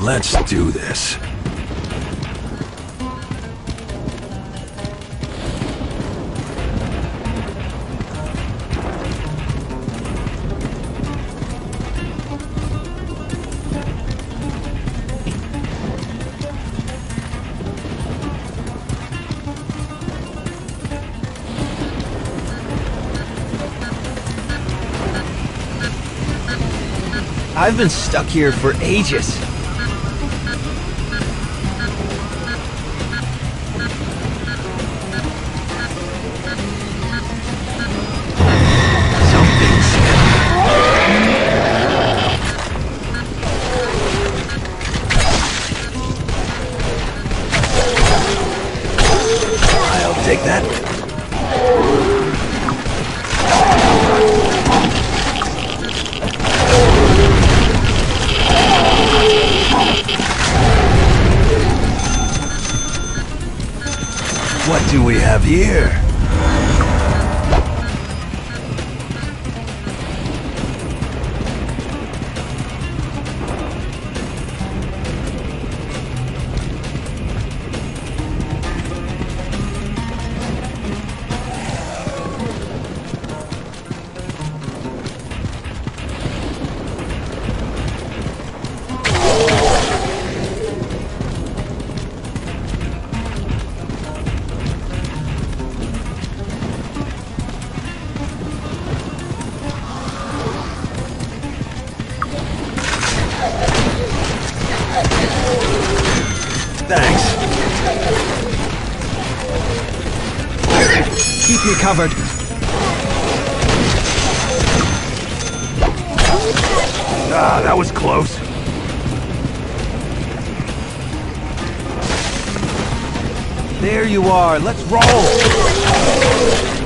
Let's do this. I've been stuck here for ages. Take that. What do we have here? Thanks. Keep me covered. Ah, that was close. There you are. Let's roll.